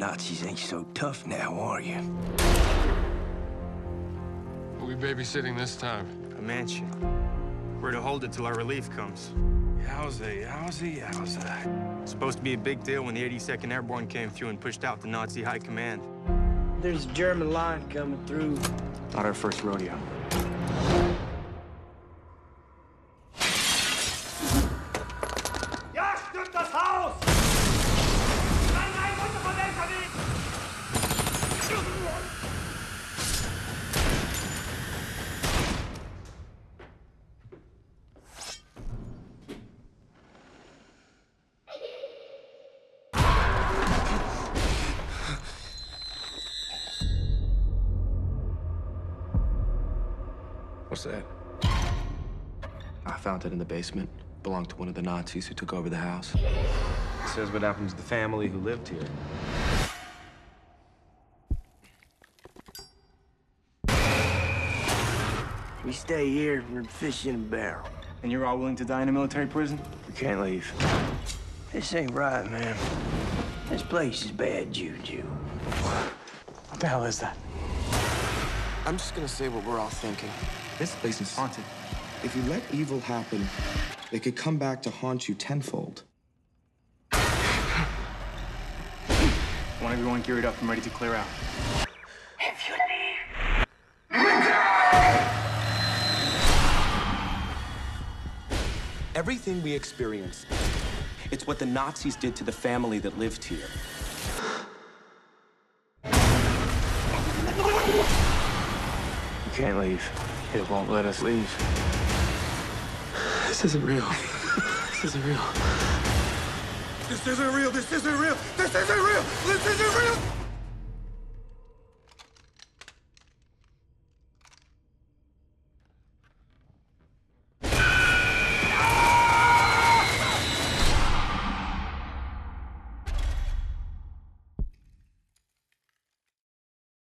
Nazis ain't so tough now, are you? Who we babysitting this time? A mansion. We're to hold it till our relief comes. Yowza, yowza, yowza. Supposed to be a big deal when the 82nd Airborne came through and pushed out the Nazi high command. There's a German line coming through. Not our first rodeo. What's that? I found it in the basement. Belonged to one of the Nazis who took over the house. It says what happened to the family who lived here. We stay here, we're fish in a barrel. And you're all willing to die in a military prison? We can't leave. This ain't right, man. This place is bad juju. What the hell is that? I'm just gonna say what we're all thinking. This place is haunted. If you let evil happen, it could come back to haunt you tenfold. I want everyone geared up and ready to clear out. If you leave, Everything we experience, it's what the Nazis did to the family that lived here. you can't leave. It won't let us leave. This isn't real. this isn't real. This isn't real. This isn't real. This isn't real. This isn't real.